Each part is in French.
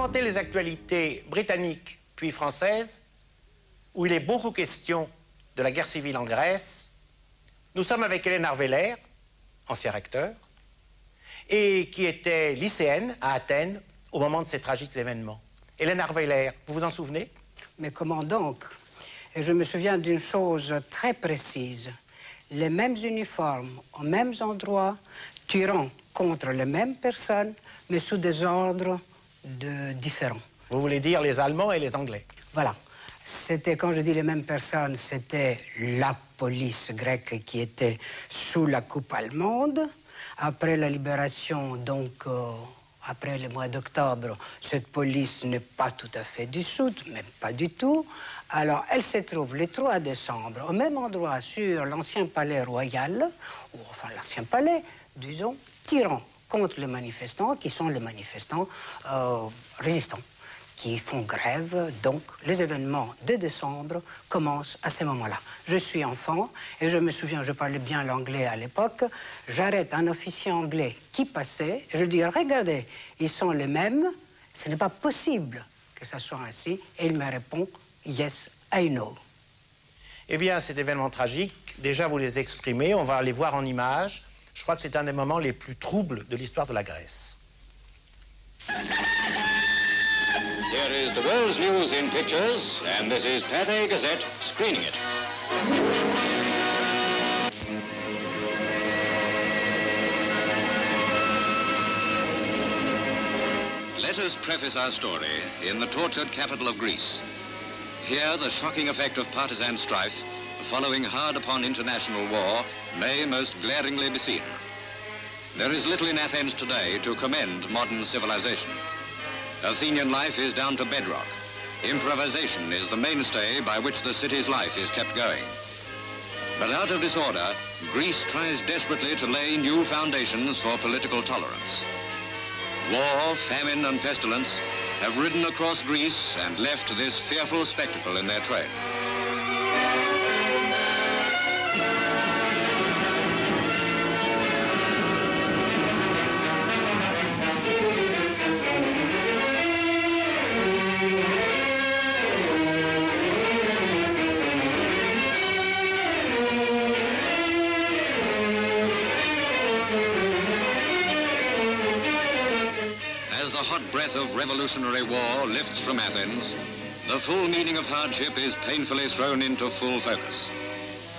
commenter les actualités britanniques puis françaises, où il est beaucoup question de la guerre civile en Grèce, nous sommes avec Hélène Arveller, ancien recteur, et qui était lycéenne à Athènes au moment de ces tragiques événements. Hélène Arveiller, vous vous en souvenez? Mais comment donc? Et je me souviens d'une chose très précise. Les mêmes uniformes, aux mêmes endroits, tirant contre les mêmes personnes, mais sous des ordres de différents. Vous voulez dire les Allemands et les Anglais Voilà. C'était, quand je dis les mêmes personnes, c'était la police grecque qui était sous la coupe allemande. Après la libération, donc, euh, après le mois d'octobre, cette police n'est pas tout à fait dissoute, mais pas du tout. Alors, elle se trouve le 3 décembre au même endroit sur l'ancien palais royal, ou enfin l'ancien palais, disons, tirant contre les manifestants, qui sont les manifestants euh, résistants qui font grève. Donc, les événements de décembre commencent à ce moment-là. Je suis enfant et je me souviens, je parlais bien l'anglais à l'époque. J'arrête un officier anglais qui passait et je dis Regardez, ils sont les mêmes. Ce n'est pas possible que ça soit ainsi. Et il me répond Yes, I know. Eh bien, cet événement tragique, déjà vous les exprimez, on va les voir en images. Je crois que c'est un des moments les plus troubles de l'histoire de la Grèce. Here is the world's news in pictures, and this is Pathé Gazette screening it. Let us preface our story in the tortured capital of Greece. Here, the shocking effect of partisan strife, following hard upon international war, may most glaringly be seen. There is little in Athens today to commend modern civilization. Athenian life is down to bedrock. Improvisation is the mainstay by which the city's life is kept going. But out of disorder, Greece tries desperately to lay new foundations for political tolerance. War, famine, and pestilence have ridden across Greece and left this fearful spectacle in their train. Breath of revolutionary war lifts from Athens, the full meaning of hardship is painfully thrown into full focus.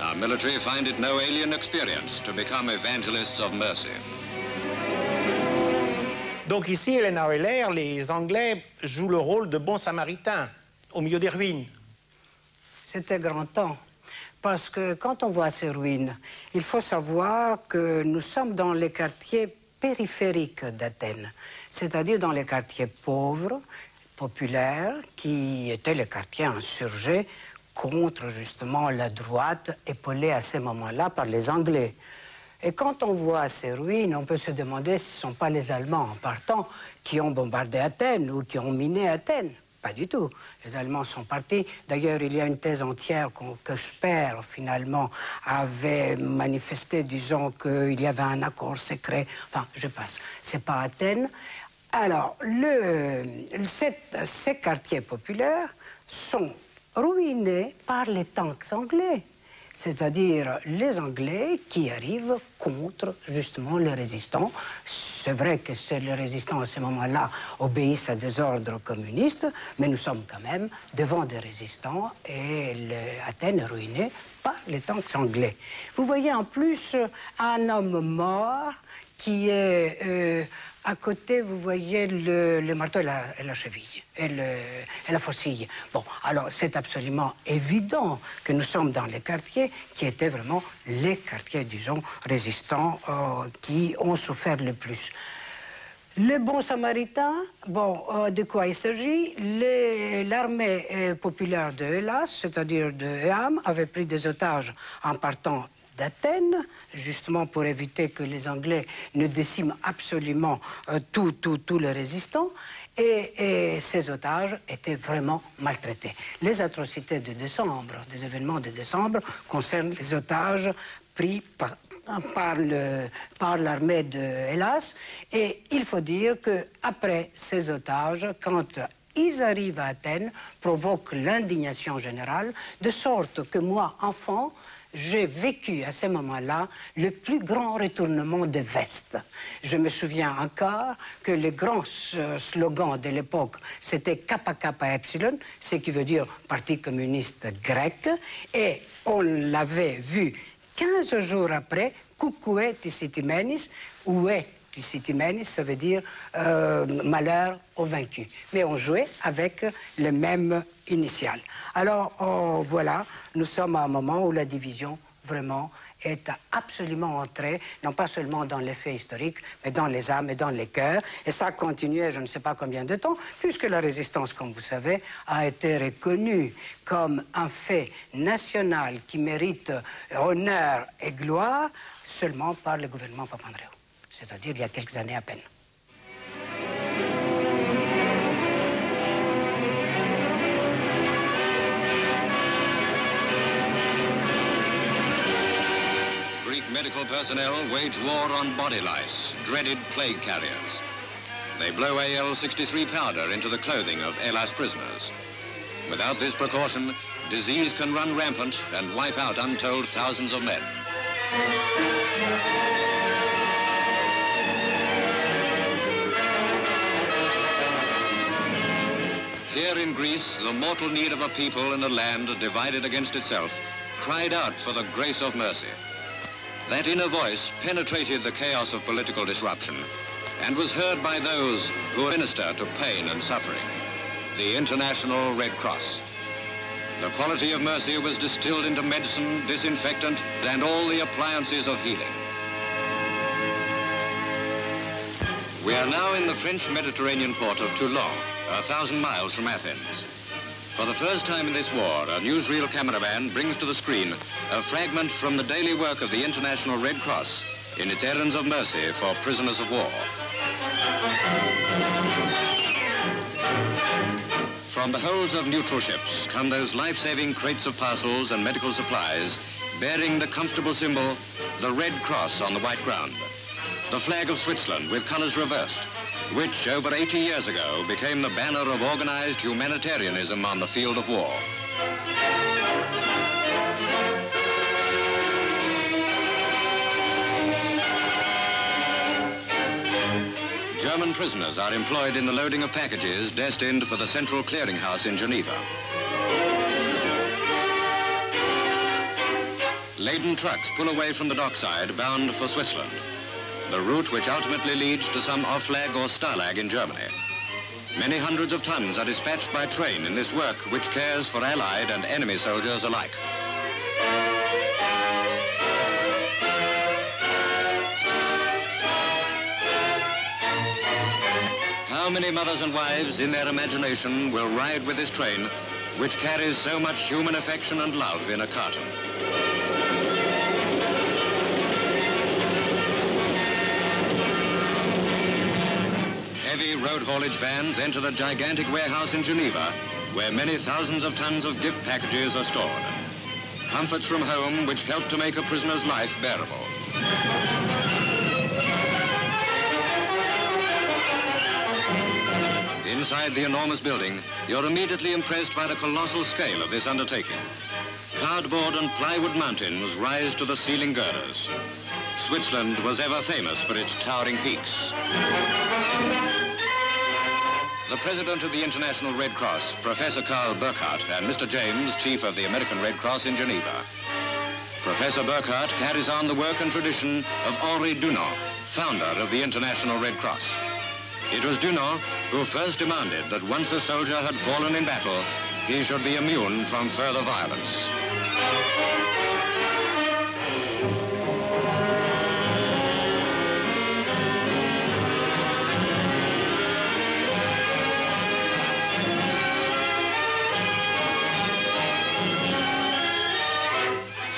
Our military find it no alien experience to become evangelists of mercy. Donc ici, Hélène Aueller, les Anglais jouent le rôle de bons samaritains au milieu des ruines. C'était grand temps. Parce que quand on voit ces ruines, il faut savoir que nous sommes dans les quartiers périphériques d'Athènes, c'est-à-dire dans les quartiers pauvres, populaires, qui étaient les quartiers insurgés contre justement la droite, épaulée à ce moment-là par les Anglais. Et quand on voit ces ruines, on peut se demander si ce ne sont pas les Allemands en partant qui ont bombardé Athènes ou qui ont miné Athènes. Pas du tout. Les Allemands sont partis. D'ailleurs, il y a une thèse entière que Speer, finalement, avait manifesté, disant qu'il y avait un accord secret. Enfin, je passe. C'est pas Athènes. Alors, le, ces quartiers populaires sont ruinés par les tanks anglais c'est-à-dire les Anglais qui arrivent contre justement les résistants. C'est vrai que les résistants à ce moment-là obéissent à des ordres communistes, mais nous sommes quand même devant des résistants et Athènes est ruinée par les tanks anglais. Vous voyez en plus un homme mort qui est euh, à côté, vous voyez le, marteau et la, cheville, et, la faucille. Bon, alors c'est absolument évident que nous sommes dans les quartiers qui étaient vraiment les quartiers, disons, résistants, euh, qui ont souffert le plus. Les bons samaritains, bon, euh, de quoi il s'agit? L'armée euh, populaire de Hellas, c'est-à-dire de Eam, avait pris des otages en partant d'Athènes, justement pour éviter que les Anglais ne déciment absolument euh, tous tous- tous les résistants. Et, ces otages étaient vraiment maltraités. Les atrocités de décembre, des événements de décembre, concernent les otages pris par, par, l'armée de Hélas. Et il faut dire qu'après ces otages, quand ils arrivent à Athènes, provoquent l'indignation générale, de sorte que moi, enfant, j'ai vécu à ce moment-là le plus grand retournement de veste. Je me souviens encore que le grand slogan de l'époque, c'était Kappa Kappa Epsilon, ce qui veut dire Parti communiste grec, et on l'avait vu 15 jours après, Coucoué Tissitimenis, où est Tissitimenis, ça veut dire euh, malheur au vaincu. Mais on jouait avec le même Alors oh, voilà, nous sommes à un moment où la division vraiment est absolument entrée, non pas seulement dans les faits historiques, mais dans les âmes et dans les cœurs. Et ça a continué je ne sais pas combien de temps, puisque la résistance, comme vous savez, a été reconnue comme un fait national qui mérite honneur et gloire seulement par le gouvernement Papandreou, c'est-à-dire il y a quelques années à peine. Medical personnel wage war on body lice, dreaded plague carriers. They blow AL-63 powder into the clothing of Elas prisoners. Without this precaution, disease can run rampant and wipe out untold thousands of men. Here in Greece, the mortal need of a people and a land divided against itself cried out for the grace of mercy. That inner voice penetrated the chaos of political disruption and was heard by those who minister to pain and suffering, the International Red Cross. The quality of mercy was distilled into medicine, disinfectant, and all the appliances of healing. We are now in the French Mediterranean port of Toulon, a thousand miles from Athens. For the first time in this war, a newsreel cameraman brings to the screen a fragment from the daily work of the International Red Cross in its errands of mercy for prisoners of war. From the holds of neutral ships come those life-saving crates of parcels and medical supplies bearing the comfortable symbol, the Red Cross on the white ground. The flag of Switzerland with colors reversed, which over 80 years ago became the banner of organized humanitarianism on the field of war. German prisoners are employed in the loading of packages destined for the Central Clearinghouse in Geneva. Laden trucks pull away from the dockside bound for Switzerland the route which ultimately leads to some Offlag or Stalag in Germany. Many hundreds of tons are dispatched by train in this work which cares for Allied and enemy soldiers alike. How many mothers and wives in their imagination will ride with this train which carries so much human affection and love in a carton? Road haulage vans enter the gigantic warehouse in Geneva, where many thousands of tons of gift packages are stored. Comforts from home which help to make a prisoner's life bearable. Inside the enormous building, you're immediately impressed by the colossal scale of this undertaking. Cardboard and plywood mountains rise to the ceiling girders. Switzerland was ever famous for its towering peaks. The president of the International Red Cross, Professor Karl Burkhardt, and Mr. James, chief of the American Red Cross in Geneva. Professor Burkhardt carries on the work and tradition of Henri Dunant, founder of the International Red Cross. It was Dunant who first demanded that once a soldier had fallen in battle, he should be immune from further violence.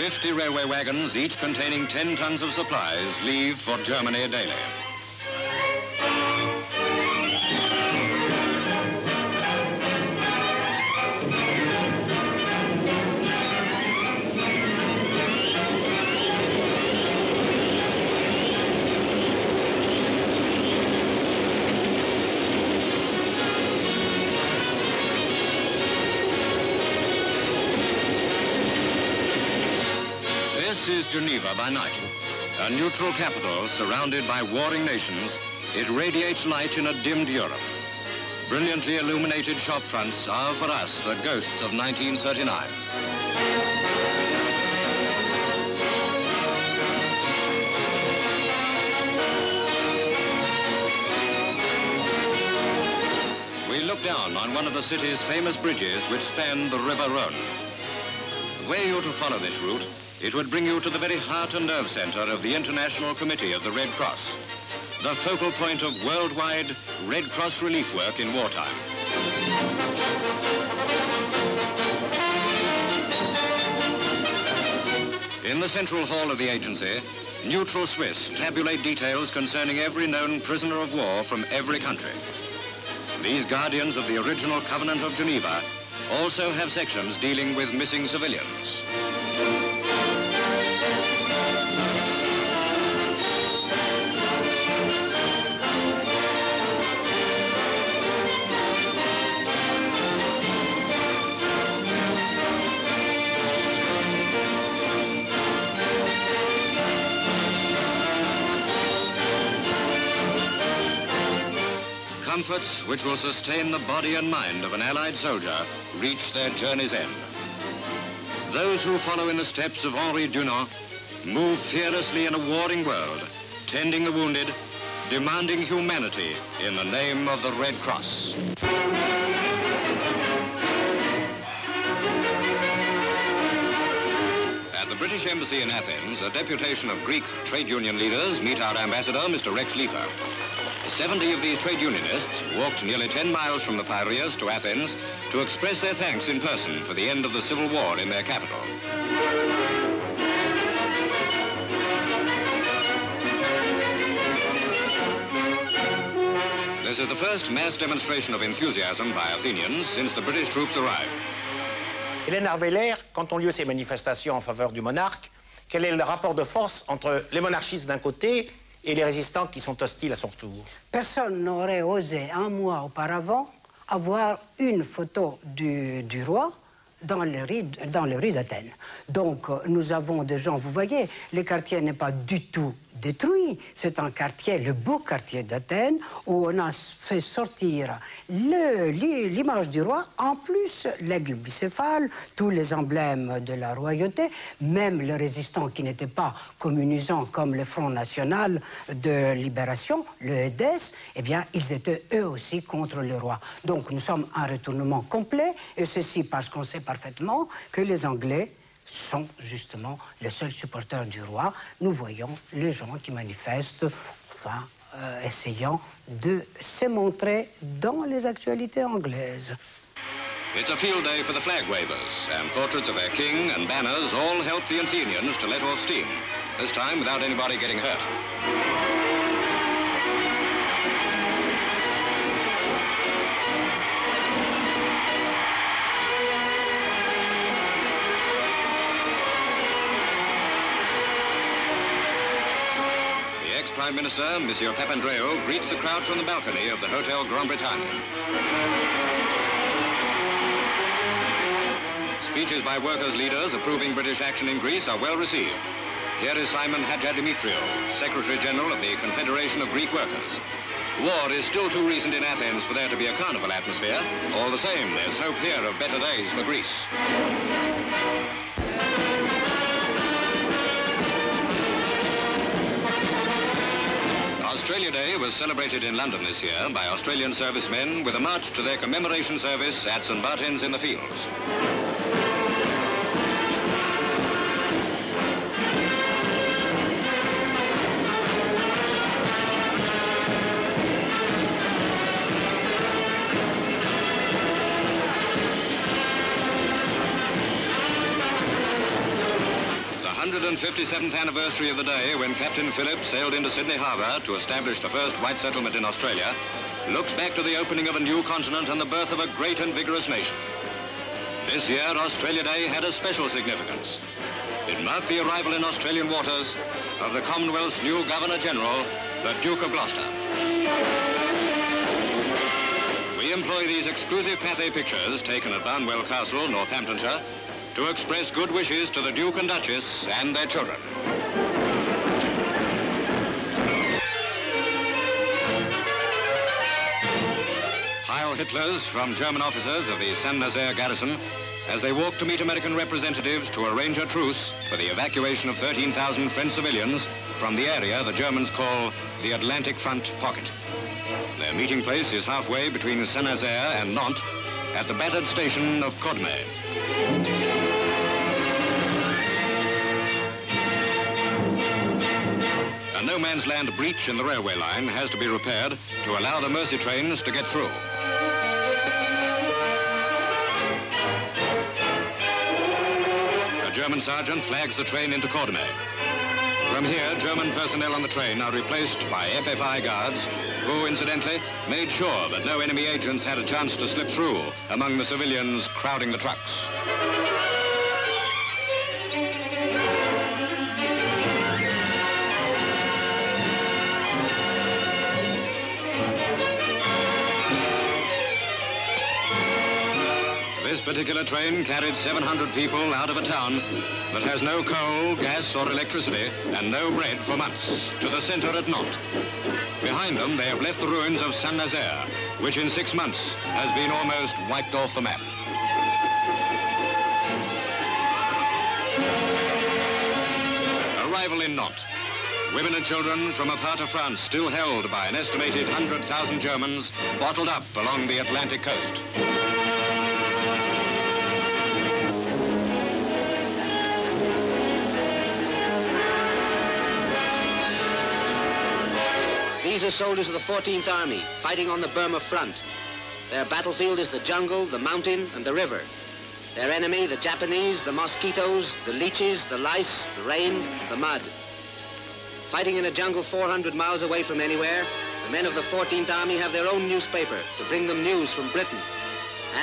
50 railway wagons, each containing 10 tons of supplies, leave for Germany daily. Is Geneva by night. A neutral capital surrounded by warring nations, it radiates light in a dimmed Europe. Brilliantly illuminated shop fronts are for us the ghosts of 1939. We look down on one of the city's famous bridges which span the River Rhone. Were you to follow this route, it would bring you to the very heart and nerve center of the International Committee of the Red Cross, the focal point of worldwide Red Cross relief work in wartime. In the central hall of the agency, neutral Swiss tabulate details concerning every known prisoner of war from every country. These guardians of the original Covenant of Geneva also have sections dealing with missing civilians. Comforts which will sustain the body and mind of an Allied soldier reach their journey's end. Those who follow in the steps of Henri Dunant move fearlessly in a warring world, tending the wounded, demanding humanity in the name of the Red Cross. At the British Embassy in Athens, a deputation of Greek trade union leaders meet our ambassador, Mr. Rex Leeper. 70 of these trade unionists walked nearly 10 miles from the Piraeus to Athens to express their thanks in person for the end of the civil war in their capital. This is the first mass demonstration of enthusiasm by Athenians since the British troops arrived. Hélène Arveller, quand ont lieu ces manifestations en faveur du monarque, quel est le rapport de force entre les monarchistes d'un côté et les résistants qui sont hostiles à son tour Personne n'aurait osé un mois auparavant avoir une photo du, du roi dans les rues, dans les rues d'Athènes. Donc euh, nous avons des gens, vous voyez, le quartier n'est pas du tout détruit. C'est un quartier, le beau quartier d'Athènes, où on a fait sortir l'image du roi, en plus l'aigle bicéphale, tous les emblèmes de la royauté, même les résistants qui n'étaient pas communisants comme le Front National de Libération, le EDES, eh bien, ils étaient eux aussi contre le roi. Donc nous sommes un retournement complet, et ceci parce qu'on sait parfaitement que les Anglais sont justement les seuls supporters du roi. Nous voyons les gens qui manifestent, enfin, euh, essayant de se montrer dans les actualités anglaises. It's a field day for the flag wavers, and portraits of their king and banners all help the Athenians to let off steam, this time without anybody getting hurt. The ex-Prime Minister, Monsieur Papandreou, greets the crowd from the balcony of the Hotel Grand Bretagne. Speeches by workers' leaders approving British action in Greece are well received. Here is Simon Hadjadimitriou, Secretary General of the Confederation of Greek Workers. War is still too recent in Athens for there to be a carnival atmosphere. All the same, there's hope here of better days for Greece. Australia Day was celebrated in London this year by Australian servicemen with a march to their commemoration service at St Martin's in the Fields. 157th anniversary of the day when Captain Phillips sailed into Sydney Harbour to establish the first white settlement in Australia looks back to the opening of a new continent and the birth of a great and vigorous nation. This year, Australia Day had a special significance. It marked the arrival in Australian waters of the Commonwealth's new Governor-General, the Duke of Gloucester. We employ these exclusive Pathé pictures taken at Barnwell Castle, Northamptonshire, to express good wishes to the Duke and Duchess and their children. Heil Hitlers from German officers of the Saint-Nazaire garrison as they walk to meet American representatives to arrange a truce for the evacuation of 13,000 French civilians from the area the Germans call the Atlantic Front Pocket. Their meeting place is halfway between Saint-Nazaire and Nantes at the battered station of Cordemais. No man's land breach in the railway line has to be repaired to allow the Mersey trains to get through. A German sergeant flags the train into Cordemais. From here, German personnel on the train are replaced by FFI guards who, incidentally, made sure that no enemy agents had a chance to slip through among the civilians crowding the trucks. Particular train carried 700 people out of a town that has no coal, gas or electricity and no bread for months to the center at Nantes. Behind them, they have left the ruins of Saint-Nazaire, which in six months has been almost wiped off the map. Arrival in Nantes. Women and children from a part of France still held by an estimated 100,000 Germans bottled up along the Atlantic coast. These are soldiers of the 14th Army fighting on the Burma front. Their battlefield is the jungle, the mountain, and the river. Their enemy, the Japanese, the mosquitoes, the leeches, the lice, the rain, the mud. Fighting in a jungle 400 miles away from anywhere, the men of the 14th Army have their own newspaper to bring them news from Britain.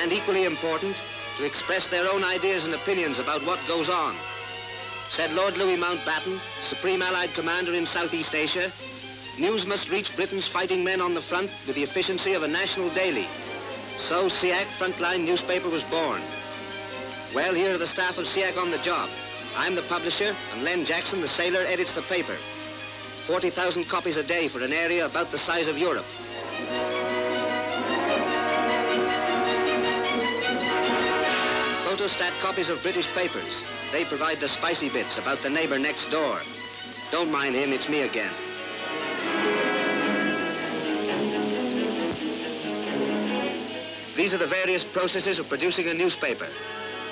And equally important, to express their own ideas and opinions about what goes on. Said Lord Louis Mountbatten, Supreme Allied Commander in Southeast Asia, news must reach Britain's fighting men on the front with the efficiency of a national daily. So SIAC Frontline newspaper was born. Well, here are the staff of SIAC on the job. I'm the publisher, and Len Jackson, the sailor, edits the paper. 40,000 copies a day for an area about the size of Europe. Photostat copies of British papers. They provide the spicy bits about the neighbor next door. Don't mind him, it's me again. These are the various processes of producing a newspaper.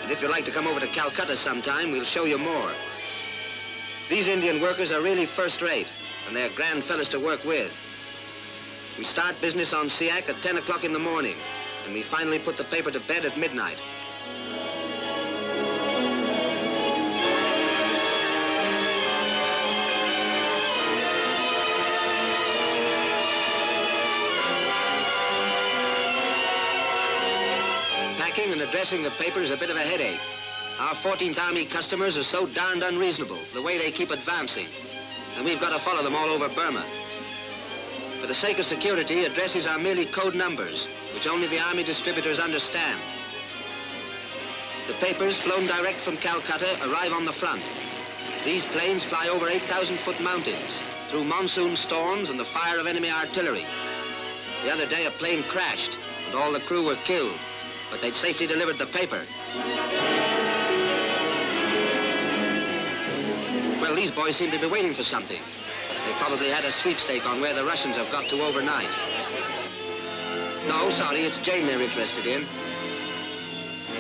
And if you'd like to come over to Calcutta sometime, we'll show you more. These Indian workers are really first rate, and they're grand fellows to work with. We start business on SIAC at 10 o'clock in the morning, and we finally put the paper to bed at midnight. And addressing the paper is a bit of a headache. Our 14th Army customers are so darned unreasonable, the way they keep advancing. And we've got to follow them all over Burma. For the sake of security, addresses are merely code numbers, which only the Army distributors understand. The papers, flown direct from Calcutta, arrive on the front. These planes fly over 8,000-foot mountains, through monsoon storms and the fire of enemy artillery. The other day, a plane crashed, and all the crew were killed, but they'd safely delivered the paper. Well, these boys seem to be waiting for something. They probably had a sweepstake on where the Russians have got to overnight. No, sorry, it's Jane they're interested in.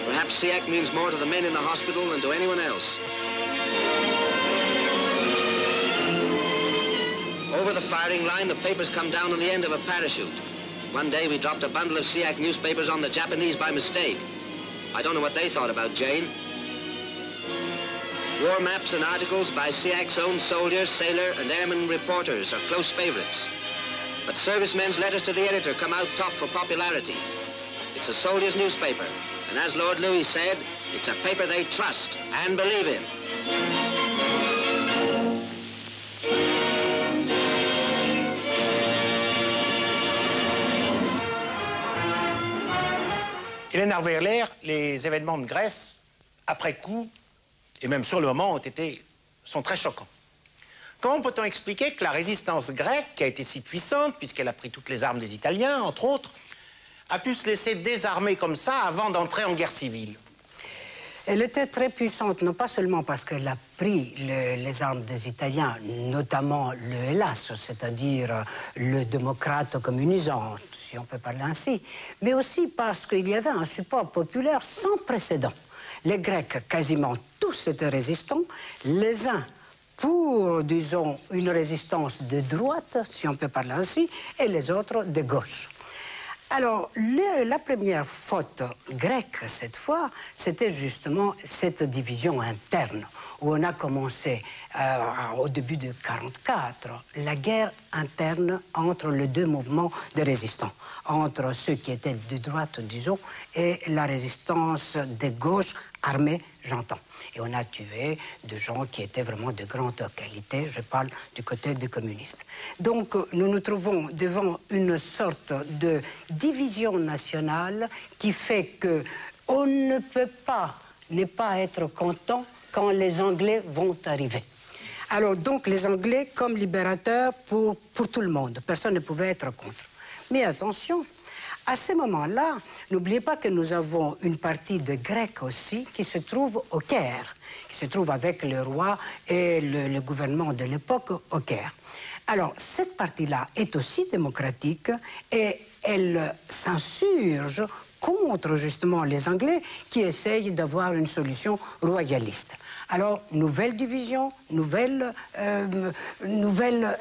Perhaps SIAC means more to the men in the hospital than to anyone else. Over the firing line, the papers come down on the end of a parachute. One day we dropped a bundle of SIAC newspapers on the Japanese by mistake. I don't know what they thought about Jane. War maps and articles by SIAC's own soldiers, sailor, and airman reporters are close favorites. But servicemen's letters to the editor come out top for popularity. It's a soldier's newspaper, and as Lord Louis said, it's a paper they trust and believe in. Les événements de Grèce après coup, et même sur le moment, ont été, sont très choquants. Comment peut-on expliquer que la résistance grecque, qui a été si puissante, puisqu'elle a pris toutes les armes des Italiens, entre autres, a pu se laisser désarmer comme ça avant d'entrer en guerre civile? Elle était très puissante, non pas seulement parce qu'elle a pris les armes des Italiens, notamment le Hellas, c'est-à-dire le démocrate communisant, si on peut parler ainsi, mais aussi parce qu'il y avait un support populaire sans précédent. Les Grecs, quasiment tous étaient résistants, les uns pour, disons, une résistance de droite, si on peut parler ainsi, et les autres de gauche. Alors, la première faute grecque, cette fois, c'était justement cette division interne, où on a commencé euh, au début de 1944 la guerre interne entre les deux mouvements de résistants, entre ceux qui étaient de droite, disons, et la résistance de gauche armée, j'entends. Et on a tué des gens qui étaient vraiment de grande qualité, je parle du côté des communistes. Donc nous nous trouvons devant une sorte de division nationale qui fait que on ne peut pas ne pas être content quand les Anglais vont arriver. Alors donc les Anglais comme libérateurs pour, pour tout le monde, personne ne pouvait être contre. Mais attention, à ce moment-là, n'oubliez pas que nous avons une partie de Grecs aussi qui se trouve au Caire, qui se trouve avec le roi et le, gouvernement de l'époque au Caire. Alors, cette partie-là est aussi démocratique et elle s'insurge contre justement les Anglais qui essayent d'avoir une solution royaliste. Alors, nouvelle division, nouvelle, euh, euh,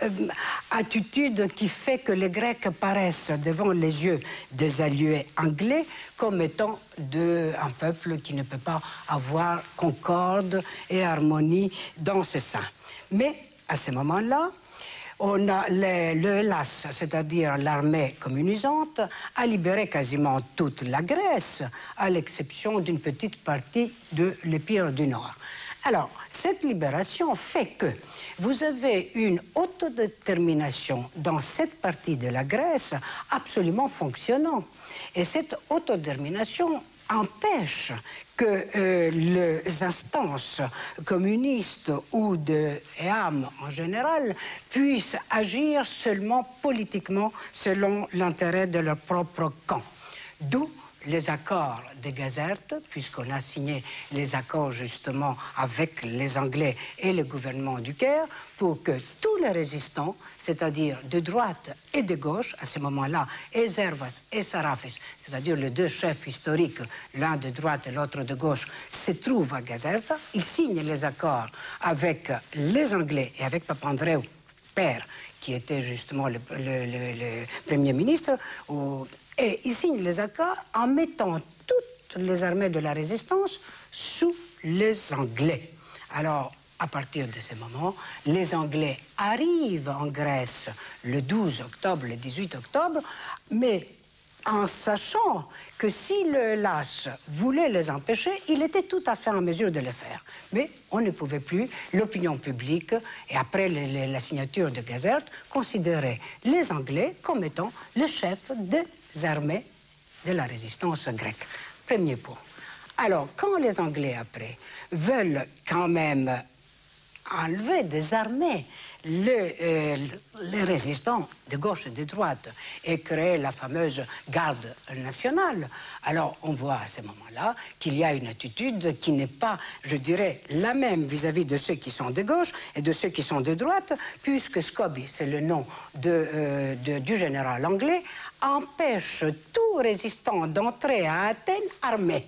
attitude qui fait que les Grecs paraissent devant les yeux des alliés anglais comme étant un peuple qui ne peut pas avoir concorde et harmonie dans ce sein. Mais à ce moment-là, on a le LAS, c'est-à-dire l'armée communisante, a libéré quasiment toute la Grèce, à l'exception d'une petite partie de l'Épire du Nord. Alors, cette libération fait que vous avez une autodétermination dans cette partie de la Grèce absolument fonctionnant. Et cette autodétermination empêche que euh, les instances communistes ou de EAM en général puissent agir seulement politiquement selon l'intérêt de leur propre camp. D'où les accords de Gazerte, puisqu'on a signé les accords justement avec les Anglais et le gouvernement du Caire, pour que tous les résistants, c'est-à-dire de droite et de gauche, à ce moment-là, et Zervas et Sarafis, c'est-à-dire les deux chefs historiques, l'un de droite et l'autre de gauche, se trouvent à Gazerte. Ils signent les accords avec les Anglais et avec Papandreou, père, qui était justement le, le Premier ministre, et il signe les accords en mettant toutes les armées de la résistance sous les Anglais. Alors, à partir de ce moment, les Anglais arrivent en Grèce le 12 octobre, le 18 octobre, mais en sachant que si le LAS voulait les empêcher, il était tout à fait en mesure de le faire. Mais on ne pouvait plus, l'opinion publique, et après la signature de Gazette, considérer les Anglais comme étant le chef des armées de la résistance grecque. Premier point. Alors, quand les Anglais, après, veulent quand même enlever, désarmer les, euh, les résistants de gauche et de droite et créer la fameuse garde nationale, alors on voit à ce moment-là qu'il y a une attitude qui n'est pas, je dirais, la même vis-à-vis de ceux qui sont de gauche et de ceux qui sont de droite, puisque Scobie, c'est le nom euh, du général anglais, empêche tout résistant d'entrer à Athènes armé.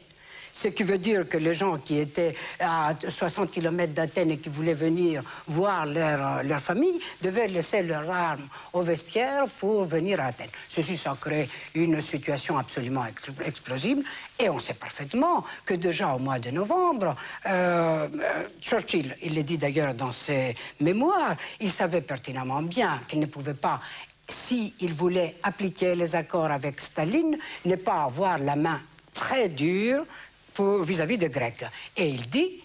Ce qui veut dire que les gens qui étaient à 60 km d'Athènes et qui voulaient venir voir leur, leur, famille devaient laisser leurs armes au vestiaire pour venir à Athènes. Ceci, ça crée une situation absolument explosive. Et on sait parfaitement que déjà au mois de novembre, euh, euh, Churchill, il le dit d'ailleurs dans ses mémoires, il savait pertinemment bien qu'il ne pouvait pas s'il voulait appliquer les accords avec Staline, ne pas avoir la main très dure vis-à-vis des Grecs. Et il dit,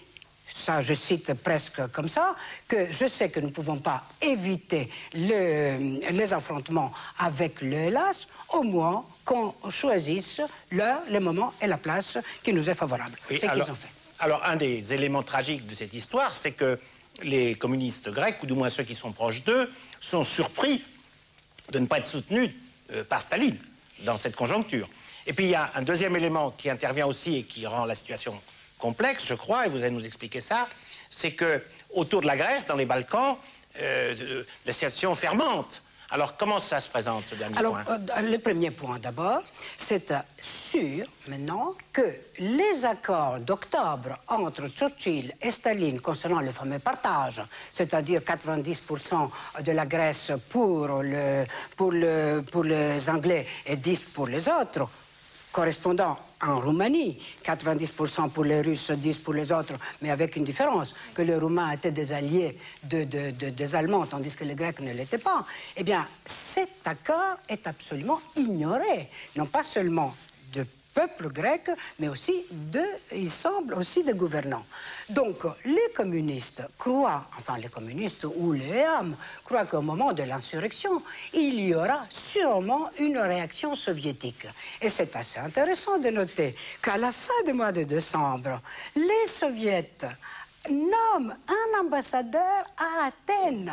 ça je cite presque comme ça, que je sais que nous ne pouvons pas éviter les affrontements avec le Hellas, au moins qu'on choisisse l'heure, le moment et la place qui nous est favorable. C'est ce qu'ils ont fait. Alors, un des éléments tragiques de cette histoire, c'est que les communistes grecs, ou du moins ceux qui sont proches d'eux, sont surpris de ne pas être soutenus euh, par Staline dans cette conjoncture. Et puis il y a un deuxième élément qui intervient aussi et qui rend la situation complexe, je crois, et vous allez nous expliquer ça, c'est que autour de la Grèce, dans les Balkans, euh, la situation fermente. Alors, comment ça se présente, ce dernier Alors, point euh, le premier point d'abord, c'est euh, sûr maintenant que les accords d'octobre entre Churchill et Staline concernant le fameux partage, c'est-à-dire 90% de la Grèce pour, le, pour, le, pour les Anglais et 10% pour les autres, correspondant en Roumanie, 90% pour les Russes, 10% pour les autres, mais avec une différence, que les Roumains étaient des alliés de, de- de- des Allemands, tandis que les Grecs ne l'étaient pas. Eh bien, cet accord est absolument ignoré, non pas seulement de peuple grec, mais aussi de, il semble aussi des gouvernants. Donc, les communistes croient, enfin les communistes ou les âmes, croient qu'au moment de l'insurrection, il y aura sûrement une réaction soviétique. Et c'est assez intéressant de noter qu'à la fin du mois de décembre, les soviets nomment un ambassadeur à Athènes.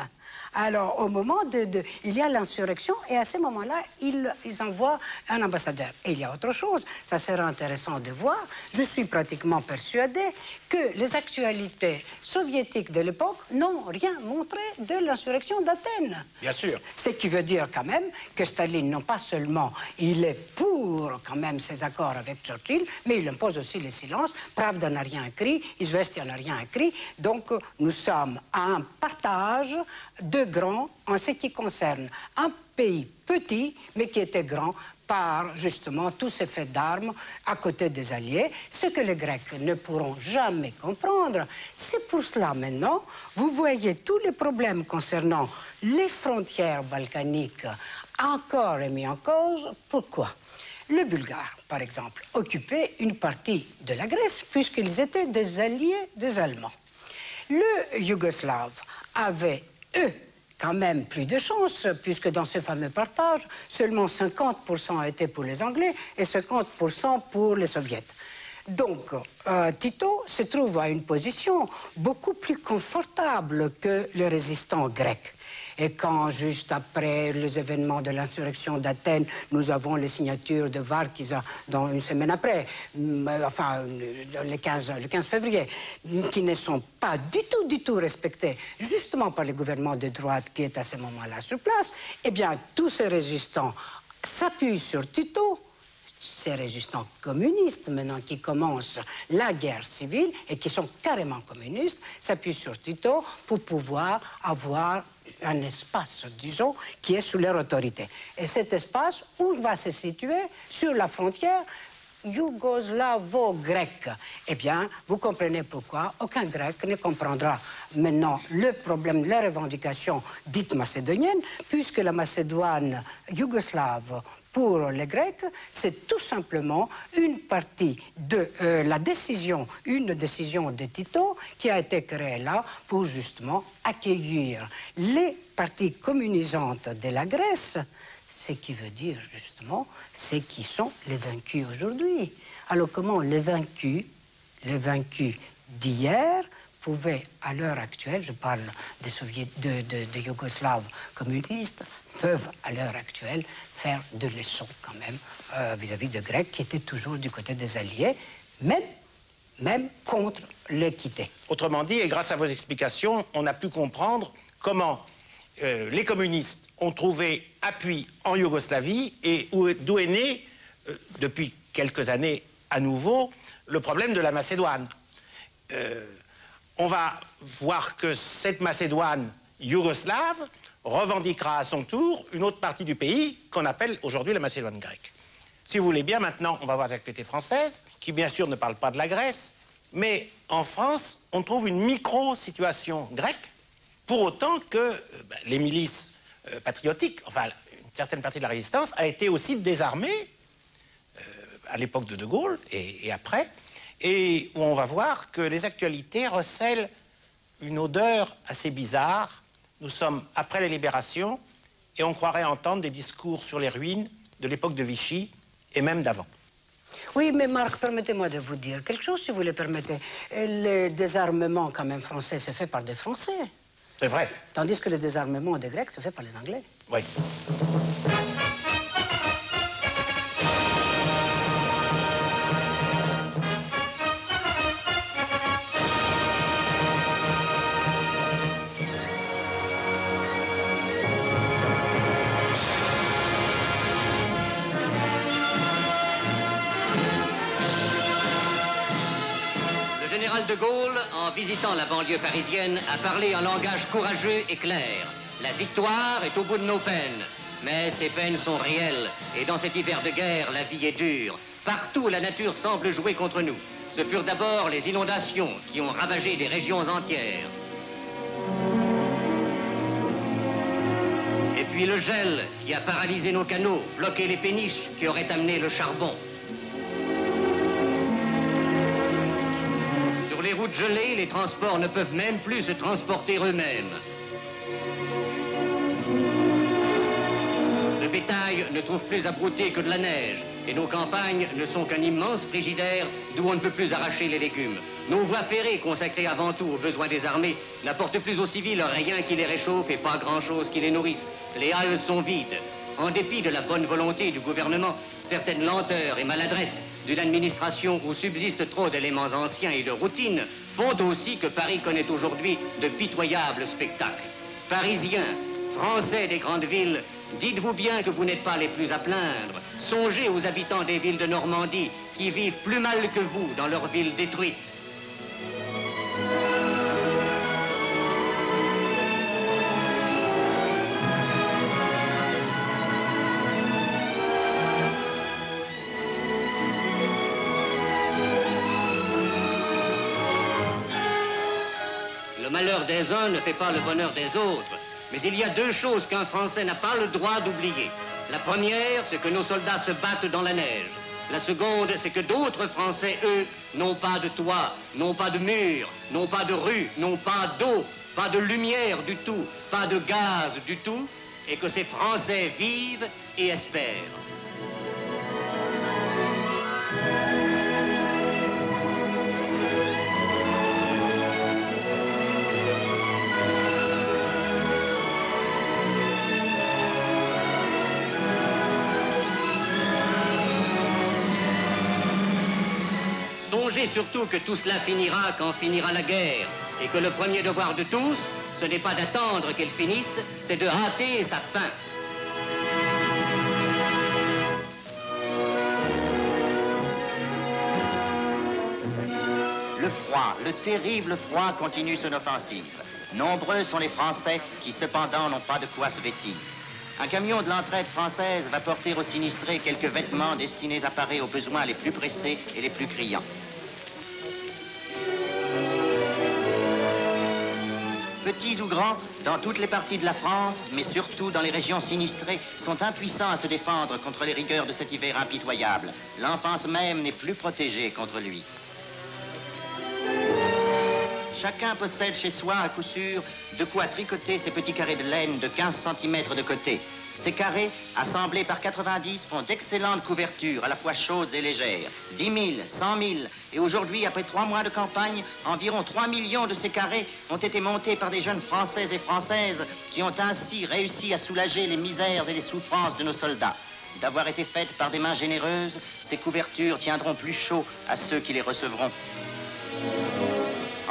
Alors, au moment de... de- il y a l'insurrection et à ce moment-là, ils, ils envoient un ambassadeur. Et il y a autre chose, ça sera intéressant de voir. Je suis pratiquement persuadé que les actualités soviétiques de l'époque n'ont rien montré de l'insurrection d'Athènes. Bien sûr. Ce qui veut dire quand même que Staline, non pas seulement il est pour quand même ces accords avec Churchill, mais il impose aussi le silence. Pravda n'a rien écrit, Izvestia n'a rien écrit. Donc nous sommes à un partage de grands en ce qui concerne un pays petit, mais qui était grand par justement tous ces faits d'armes à côté des Alliés, ce que les Grecs ne pourront jamais comprendre. C'est pour cela maintenant, vous voyez tous les problèmes concernant les frontières balkaniques encore mis en cause. Pourquoi? Les Bulgares, par exemple, occupaient une partie de la Grèce puisqu'ils étaient des alliés des Allemands. Le Yougoslave avait, eux, quand même plus de chance, puisque dans ce fameux partage, seulement 50% étaient pour les Anglais et 50% pour les Soviets. Donc, euh, Tito se trouve à une position beaucoup plus confortable que les résistants grecs. Et quand, juste après les événements de l'insurrection d'Athènes, nous avons les signatures de Varkiza, dans une semaine après, mm, euh, enfin, euh, le 15, le 15 février, mm, qui ne sont pas du tout, du tout respectés, justement par le gouvernement de droite qui est à ce moment-là sur place, eh bien, tous ces résistants s'appuient sur Tito, ces résistants communistes maintenant qui commencent la guerre civile et qui sont carrément communistes s'appuient sur Tito pour pouvoir avoir un espace, disons, qui est sous leur autorité. Et cet espace, où va se situer? Sur la frontière yougoslavo-grecque. Eh bien, vous comprenez pourquoi aucun grec ne comprendra maintenant le problème de la revendication dite macédonienne, puisque la Macédoine yougoslave pour les Grecs, c'est tout simplement une partie de euh, la décision, une décision de Tito qui a été créée là pour justement accueillir les parties communisantes de la Grèce, ce qui veut dire justement c'est qui sont les vaincus aujourd'hui. Alors comment les vaincus, les vaincus d'hier pouvaient à l'heure actuelle, je parle des, Soviét- de, Yougoslaves communistes, peuvent à l'heure actuelle faire de leçons quand même euh, vis-à-vis des Grecs qui étaient toujours du côté des Alliés, même, même contre l'équité. Autrement dit, et grâce à vos explications, on a pu comprendre comment euh, les communistes ont trouvé appui en Yougoslavie et où- d'où est né, euh, depuis quelques années à nouveau, le problème de la Macédoine. On va voir que cette Macédoine yougoslave revendiquera à son tour une autre partie du pays qu'on appelle aujourd'hui la Macédoine grecque. Si vous voulez bien, maintenant, on va voir les actualités françaises, qui bien sûr ne parlent pas de la Grèce, mais en France, on trouve une micro-situation grecque, pour autant que euh, ben, les milices euh, patriotiques, enfin une certaine partie de la résistance, a été aussi désarmée euh, à l'époque de De Gaulle et, et après, et où on va voir que les actualités recèlent une odeur assez bizarre. Nous sommes après la libération et on croirait entendre des discours sur les ruines de l'époque de Vichy et même d'avant. Oui, mais Marc, permettez-moi de vous dire quelque chose, si vous le permettez. Le désarmement, quand même, français, c'est fait par des Français. C'est vrai. Tandis que le désarmement des Grecs, c'est fait par les Anglais. Oui. De Gaulle, en visitant la banlieue parisienne, a parlé en langage courageux et clair. La victoire est au bout de nos peines. Mais ces peines sont réelles, et dans cet hiver de guerre, la vie est dure. Partout, la nature semble jouer contre nous. Ce furent d'abord les inondations qui ont ravagé des régions entières. Et puis le gel qui a paralysé nos canaux, bloqué les péniches qui auraient amené le charbon. Les routes gelées, les transports ne peuvent même plus se transporter eux-mêmes. Le bétail ne trouve plus à brouter que de la neige, et nos campagnes ne sont qu'un immense frigidaire d'où on ne peut plus arracher les légumes. Nos voies ferrées, consacrées avant tout aux besoins des armées, n'apportent plus aux civils rien qui les réchauffe et pas grand-chose qui les nourrisse. Les halles sont vides. En dépit de la bonne volonté du gouvernement, certaines lenteurs et maladresses d'une administration où subsistent trop d'éléments anciens et de routine font aussi que Paris connaît aujourd'hui de pitoyables spectacles. Parisiens, Français des grandes villes, dites-vous bien que vous n'êtes pas les plus à plaindre. Songez aux habitants des villes de Normandie qui vivent plus mal que vous dans leurs villes détruites. Des uns ne fait pas le bonheur des autres. Mais il y a deux choses qu'un Français n'a pas le droit d'oublier. La première, c'est que nos soldats se battent dans la neige. La seconde, c'est que d'autres Français, eux, n'ont pas de toit, n'ont pas de mur, n'ont pas de rue, n'ont pas d'eau, pas de lumière du tout, pas de gaz du tout, et que ces Français vivent et espèrent. Songez surtout que tout cela finira quand finira la guerre, et que le premier devoir de tous, ce n'est pas d'attendre qu'elle finisse, c'est de hâter sa fin. Le froid, le terrible froid continue son offensive. Nombreux sont les Français qui cependant n'ont pas de quoi se vêtir. Un camion de l'entraide française va porter aux sinistrés quelques vêtements destinés à parer aux besoins les plus pressés et les plus criants. Petits ou grands, dans toutes les parties de la France, mais surtout dans les régions sinistrées, sont impuissants à se défendre contre les rigueurs de cet hiver impitoyable. L'enfance même n'est plus protégée contre lui. Chacun possède chez soi, à coup sûr, de quoi tricoter ses petits carrés de laine de 15 cm de côté. Ces carrés, assemblés par 90, font d'excellentes couvertures, à la fois chaudes et légères. 10 000, 100 000, et aujourd'hui, après trois mois de campagne, environ 3 millions de ces carrés ont été montés par des jeunes Français et Françaises qui ont ainsi réussi à soulager les misères et les souffrances de nos soldats. D'avoir été faites par des mains généreuses, ces couvertures tiendront plus chaud à ceux qui les recevront.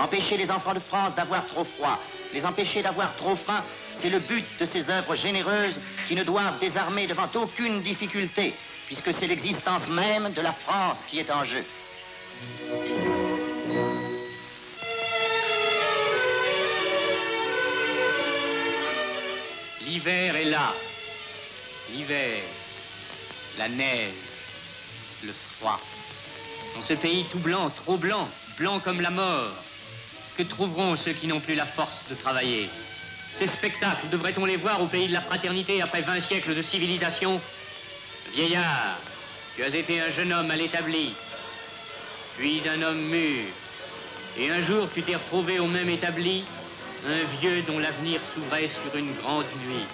Empêcher les enfants de France d'avoir trop froid, les empêcher d'avoir trop faim, c'est le but de ces œuvres généreuses qui ne doivent désarmer devant aucune difficulté, puisque c'est l'existence même de la France qui est en jeu. L'hiver est là. L'hiver, la neige, le froid. Dans ce pays tout blanc, trop blanc, blanc comme la mort, que trouveront ceux qui n'ont plus la force de travailler? Ces spectacles, devrait-on les voir au pays de la fraternité après 20 siècles de civilisation? Vieillard, tu as été un jeune homme à l'établi, puis un homme mûr, et un jour tu t'es retrouvé au même établi, un vieux dont l'avenir s'ouvrait sur une grande nuit.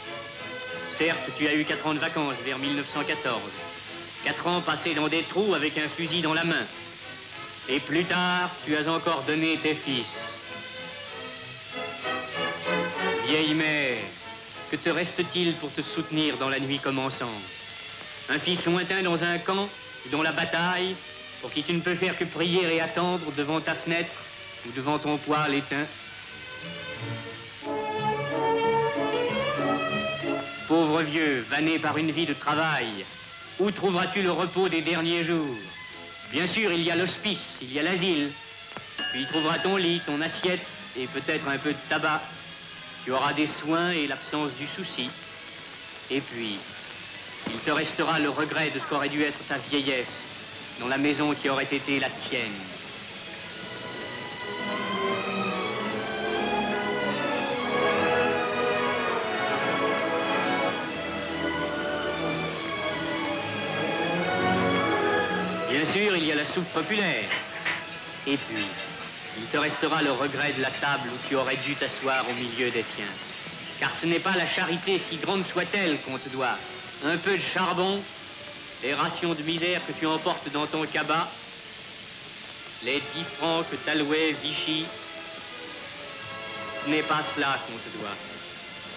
Certes, tu as eu quatre ans de vacances vers 1914, Quatre ans passés dans des trous avec un fusil dans la main. Et plus tard, tu as encore donné tes fils. Vieille mère, que te reste-t-il pour te soutenir dans la nuit commençante? Un fils lointain dans un camp, dont la bataille, pour qui tu ne peux faire que prier et attendre devant ta fenêtre ou devant ton poêle éteint. Pauvre vieux, vanné par une vie de travail, où trouveras-tu le repos des derniers jours? Bien sûr, il y a l'hospice, il y a l'asile. Tu y trouveras ton lit, ton assiette et peut-être un peu de tabac. Tu auras des soins et l'absence du souci. Et puis, il te restera le regret de ce qu'aurait dû être ta vieillesse dans la maison qui aurait été la tienne. Sûr, il y a la soupe populaire. Et puis, il te restera le regret de la table où tu aurais dû t'asseoir au milieu des tiens. Car ce n'est pas la charité, si grande soit-elle, qu'on te doit. Un peu de charbon, les rations de misère que tu emportes dans ton cabas, les dix francs que t'allouait Vichy, ce n'est pas cela qu'on te doit.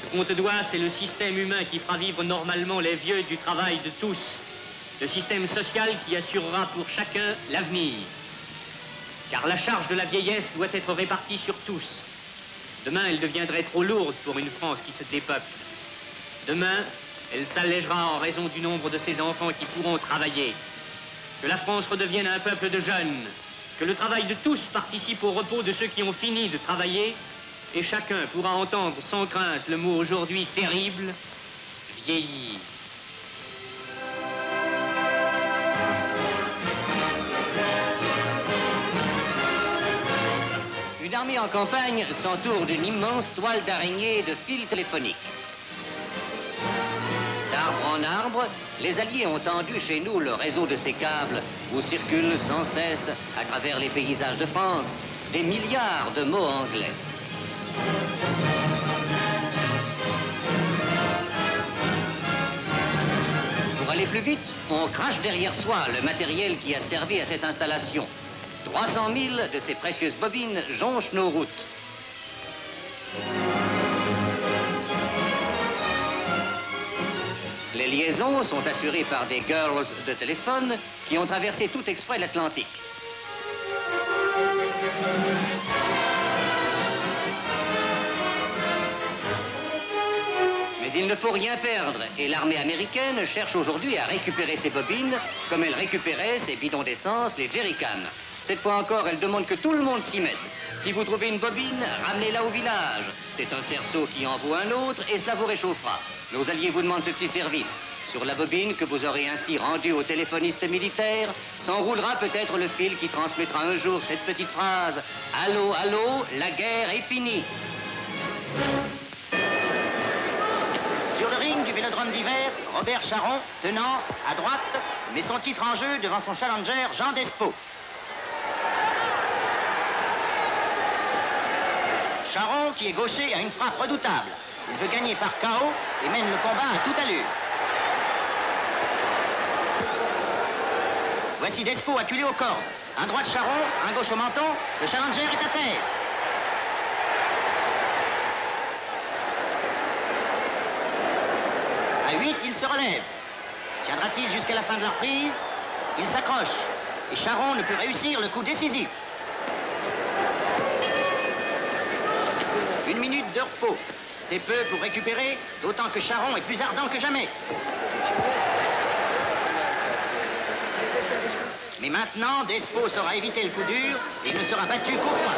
Ce qu'on te doit, c'est le système humain qui fera vivre normalement les vieux du travail de tous, le système social qui assurera pour chacun l'avenir. Car la charge de la vieillesse doit être répartie sur tous. Demain, elle deviendrait trop lourde pour une France qui se dépeuple. Demain, elle s'allégera en raison du nombre de ses enfants qui pourront travailler. Que la France redevienne un peuple de jeunes. Que le travail de tous participe au repos de ceux qui ont fini de travailler. Et chacun pourra entendre sans crainte le mot aujourd'hui terrible, vieillir. Armée en campagne s'entoure d'une immense toile d'araignée de fils téléphoniques. D'arbre en arbre, les Alliés ont tendu chez nous le réseau de ces câbles où circulent sans cesse, à travers les paysages de France, des milliards de mots anglais. Pour aller plus vite, on crache derrière soi le matériel qui a servi à cette installation. 300 000 de ces précieuses bobines jonchent nos routes. Les liaisons sont assurées par des girls de téléphone qui ont traversé tout exprès l'Atlantique. Mais il ne faut rien perdre et l'armée américaine cherche aujourd'hui à récupérer ses bobines comme elle récupérait ses bidons d'essence, les jerrycans. Cette fois encore, elle demande que tout le monde s'y mette. Si vous trouvez une bobine, ramenez-la au village. C'est un cerceau qui envoie un autre et cela vous réchauffera. Nos alliés vous demandent ce petit service. Sur la bobine que vous aurez ainsi rendue au téléphoniste militaire, s'enroulera peut-être le fil qui transmettra un jour cette petite phrase Allô, allô, la guerre est finie. Sur le ring du vélodrome d'hiver, Robert Charon, tenant à droite, met son titre en jeu devant son challenger Jean Despo. Charon, qui est gaucher, a une frappe redoutable. Il veut gagner par KO et mène le combat à toute allure. Voici Despo acculé aux cordes. Un droit de Charon, un gauche au menton, le challenger est à terre. À 8, il se relève. Tiendra-t-il jusqu'à la fin de la reprise? Il s'accroche. Et Charon ne peut réussir le coup décisif. C'est peu pour récupérer, d'autant que Charon est plus ardent que jamais. Mais maintenant, Despo saura éviter le coup dur et ne sera battu qu'au point.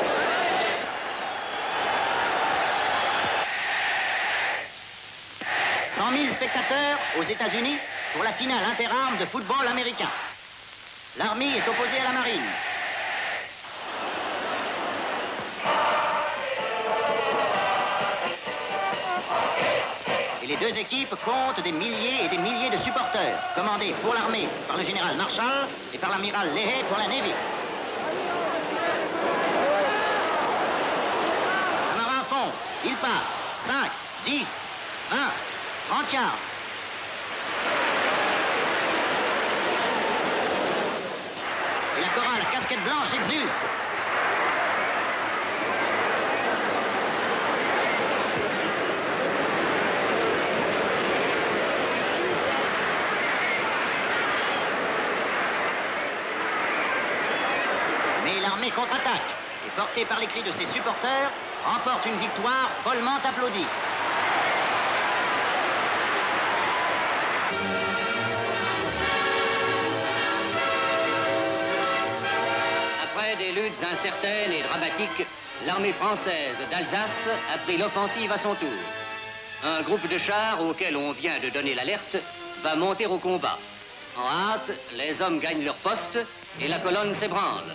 « 100 000 spectateurs aux États-Unis pour la finale interarmes de football américain. L'armée est opposée à la marine. Deux équipes comptent des milliers et des milliers de supporters, commandés pour l'armée par le général Marshall et par l'amiral Leahy pour la Navy. Marin fonce, il passe 5, 10, 20, 30 yards. Cora, la casquette blanche exulte. Mais l'armée portée par les cris de ses supporters, remporte une victoire follement applaudie. Après des luttes incertaines et dramatiques, l'armée française d'Alsace a pris l'offensive à son tour. Un groupe de chars auquel on vient de donner l'alerte va monter au combat. En hâte, les hommes gagnent leur poste et la colonne s'ébranle.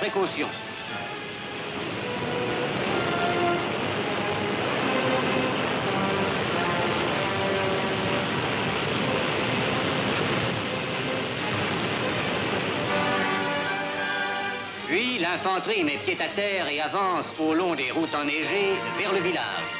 Précaution. Puis l'infanterie met pied à terre et avance au long des routes enneigées vers le village.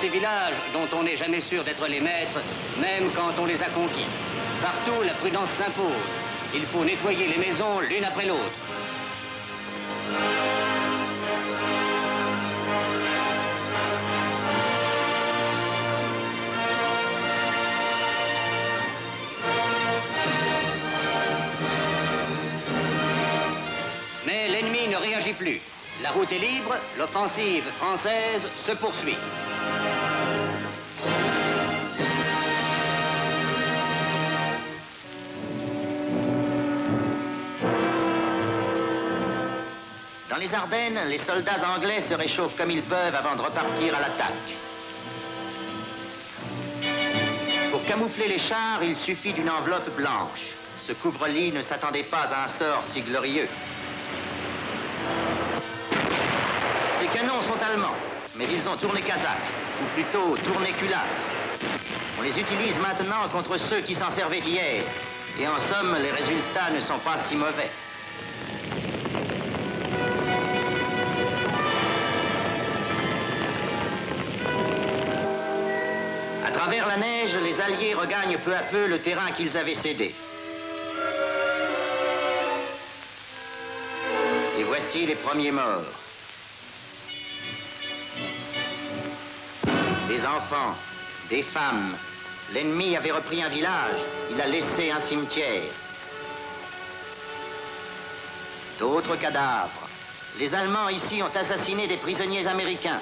Ces villages dont on n'est jamais sûr d'être les maîtres, même quand on les a conquis. Partout, la prudence s'impose. Il faut nettoyer les maisons l'une après l'autre. Mais l'ennemi ne réagit plus. La route est libre, l'offensive française se poursuit. Les Ardennes, les soldats anglais se réchauffent comme ils peuvent avant de repartir à l'attaque. Pour camoufler les chars, il suffit d'une enveloppe blanche. Ce couvre-lit ne s'attendait pas à un sort si glorieux. Ces canons sont allemands, mais ils ont tourné casaque, ou plutôt tourné culasse. On les utilise maintenant contre ceux qui s'en servaient hier. Et en somme, les résultats ne sont pas si mauvais. La neige, les Alliés regagnent peu à peu le terrain qu'ils avaient cédé. Et voici les premiers morts. Des enfants, des femmes. L'ennemi avait repris un village, il a laissé un cimetière. D'autres cadavres. Les Allemands ici ont assassiné des prisonniers américains.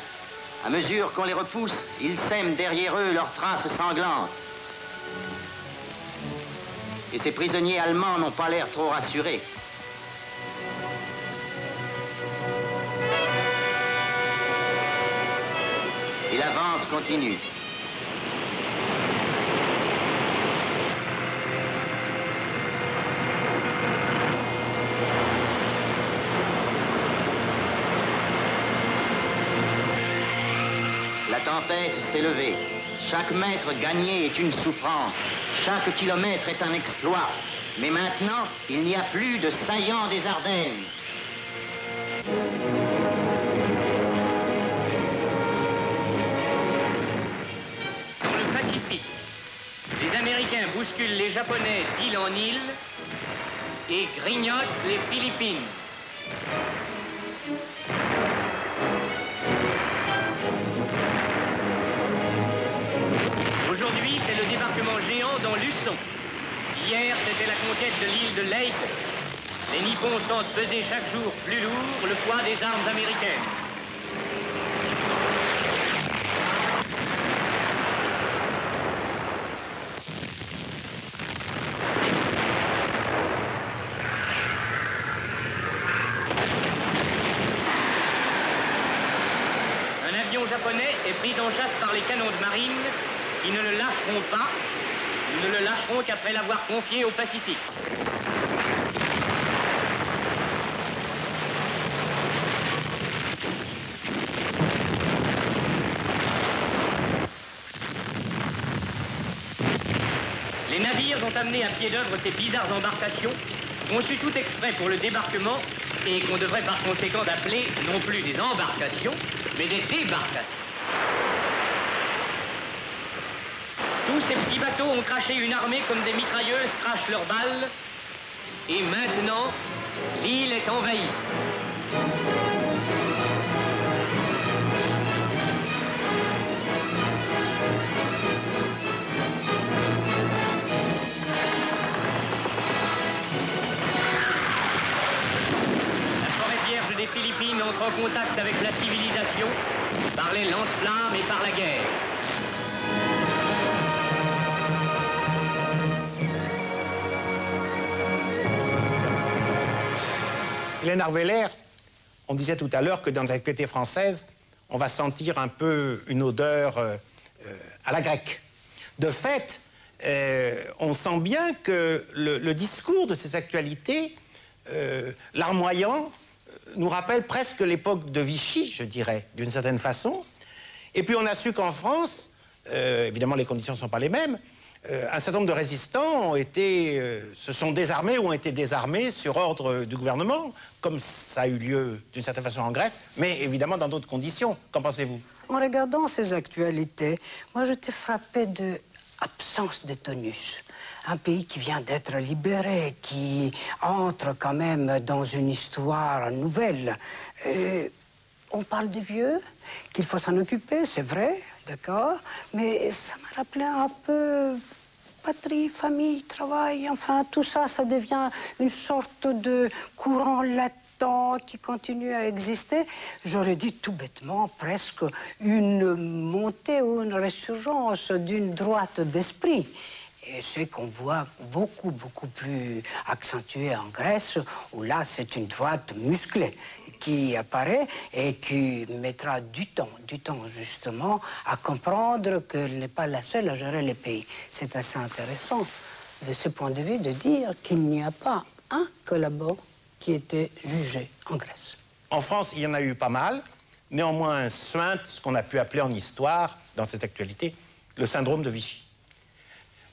À mesure qu'on les repousse, ils sèment derrière eux leurs traces sanglantes. Et ces prisonniers allemands n'ont pas l'air trop rassurés. Et l'avance continue. La tempête s'est levée. Chaque mètre gagné est une souffrance. Chaque kilomètre est un exploit. Mais maintenant, il n'y a plus de saillants des Ardennes. Dans le Pacifique, les Américains bousculent les Japonais d'île en île et grignotent les Philippines. Aujourd'hui, c'est le débarquement géant dans Luçon. Hier, c'était la conquête de l'île de Leyte. Les Nippons sentent peser chaque jour plus lourd le poids des armes américaines. japonais est pris en chasse par les canons de marine qui pas, ils ne le lâcheront qu'après l'avoir confié au Pacifique. Les navires ont amené à pied d'œuvre ces bizarres embarcations, conçues tout exprès pour le débarquement et qu'on devrait par conséquent appeler non plus des embarcations, mais des débarcations. Tous ces petits bateaux ont craché une armée comme des mitrailleuses crachent leurs balles. Et maintenant, l'île est envahie. Philippines entrent en contact avec la civilisation par les lance-flammes et par la guerre. On disait tout à l'heure que dans les activités françaises, on va sentir un peu une odeur euh, euh, à la grecque. De fait, euh, on sent bien que le, discours de ces actualités, larmoyant, nous rappelle presque l'époque de Vichy, je dirais, d'une certaine façon. Et puis on a su qu'en France, évidemment les conditions ne sont pas les mêmes, euh, un certain nombre de résistants ont été, euh, se sont désarmés ou ont été désarmés sur ordre du gouvernement, comme ça a eu lieu d'une certaine façon en Grèce, mais évidemment dans d'autres conditions. Qu'en pensez-vous? En regardant ces actualités, moi je t'ai frappé de absence de tonus. Un pays qui vient d'être libéré, qui entre quand même dans une histoire nouvelle. on parle des vieux, qu'il faut s'en occuper, c'est vrai, d'accord, mais ça m'a rappelé un peu patrie, famille, travail, enfin tout ça, ça devient une sorte de courant latin qui continue à exister, j'aurais dit tout bêtement presque une montée ou une résurgence d'une droite d'esprit. Et ce qu'on voit beaucoup, beaucoup plus accentué en Grèce, où là, c'est une droite musclée qui apparaît et qui mettra du temps, du temps justement, à comprendre qu'elle n'est pas la seule à gérer les pays. C'est assez intéressant de ce point de vue de dire qu'il n'y a pas un collabo qui était jugé en Grèce. En France, il y en a eu pas mal. Néanmoins, sointe ce qu'on a pu appeler en histoire, dans cette actualité, le syndrome de Vichy.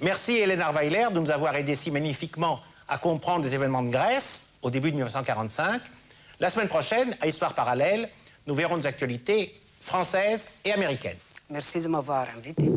Merci Hélène Arweiler de nous avoir aidé si magnifiquement à comprendre les événements de Grèce au début de 1945. La semaine prochaine, à Histoire parallèle, nous verrons des actualités françaises et américaines. Merci de m'avoir invité.